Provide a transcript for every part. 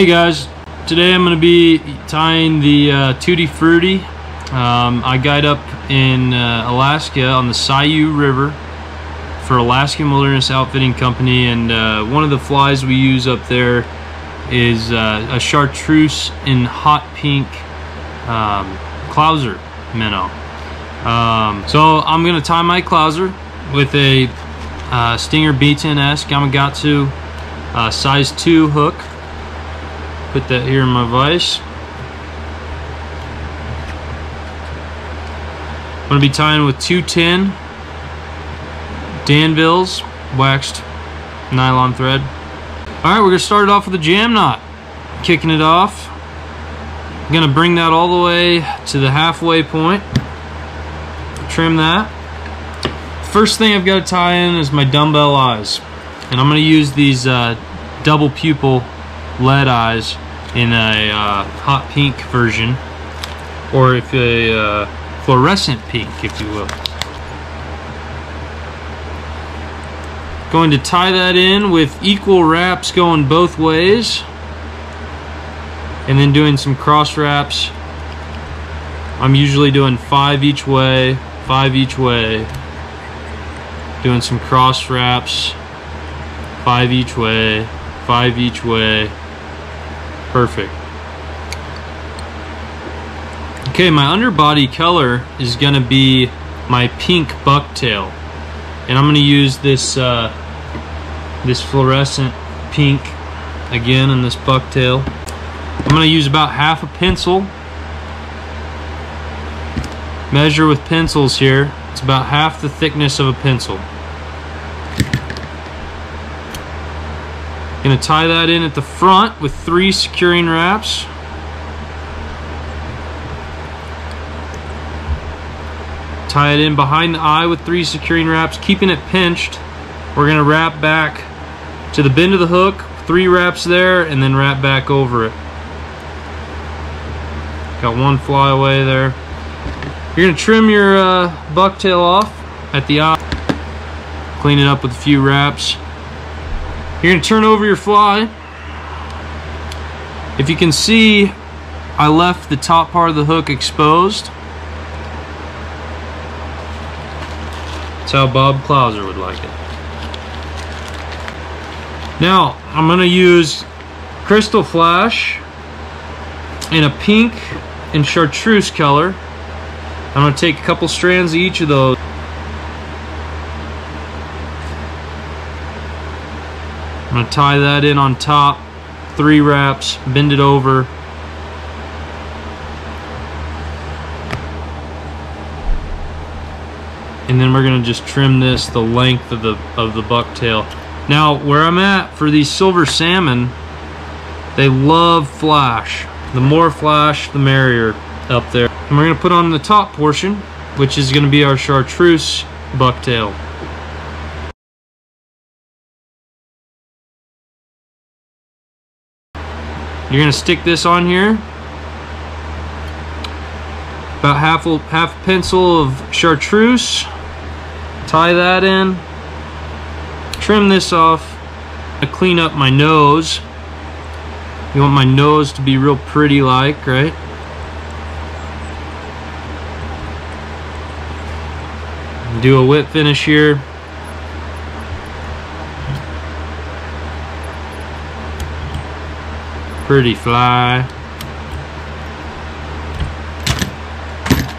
Hey guys, today I'm going to be tying the uh, Tutti Frutti. Um, I guide up in uh, Alaska on the Tsiu River for Alaskan Wilderness Outfitting Company and uh, one of the flies we use up there is uh, a chartreuse in hot pink um, clouser minnow. Um, so I'm going to tie my clouser with a uh, Stinger B10S Gamakatsu uh, size 2 hook put that here in my vise. I'm going to be tying with 210 Danville's waxed nylon thread. Alright, we're going to start it off with a jam knot. Kicking it off. I'm going to bring that all the way to the halfway point. Trim that. First thing I've got to tie in is my dumbbell eyes. And I'm going to use these uh, double pupil lead eyes in a uh, hot pink version or if a uh, fluorescent pink if you will. Going to tie that in with equal wraps going both ways and then doing some cross wraps. I'm usually doing five each way five each way. Doing some cross wraps five each way five each way perfect. Okay my underbody color is gonna be my pink bucktail. And I'm gonna use this uh, this fluorescent pink again in this bucktail. I'm gonna use about half a pencil. Measure with pencils here. It's about half the thickness of a pencil Gonna tie that in at the front with three securing wraps. Tie it in behind the eye with three securing wraps, keeping it pinched. We're gonna wrap back to the bend of the hook, three wraps there, and then wrap back over it. Got one fly away there. You're gonna trim your uh, bucktail off at the eye. Clean it up with a few wraps. You're gonna turn over your fly. If you can see, I left the top part of the hook exposed. That's how Bob Clouser would like it. Now, I'm gonna use Crystal Flash in a pink and chartreuse color. I'm gonna take a couple strands of each of those. I'm going to tie that in on top, three wraps, bend it over. And then we're going to just trim this the length of the of the bucktail. Now, where I'm at for these silver salmon, they love flash. The more flash, the merrier up there. And we're going to put on the top portion, which is going to be our chartreuse bucktail. You're gonna stick this on here. About half a, half pencil of chartreuse. Tie that in. Trim this off. I clean up my nose. You want my nose to be real pretty like, right? Do a whip finish here. Pretty fly.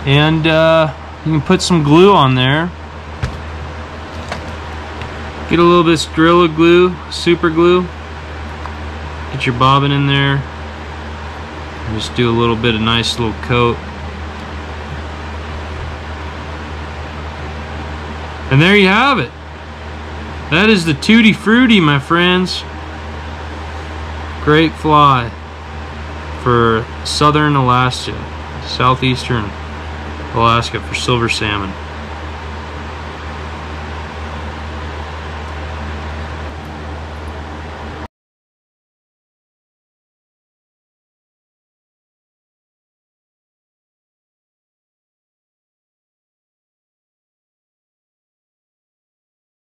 And uh, you can put some glue on there. Get a little bit of Gorilla Glue, super glue. Get your bobbin in there. Just do a little bit of nice little coat. And there you have it. That is the Tutti Frutti, my friends. Great fly for southern Alaska, southeastern Alaska for silver salmon.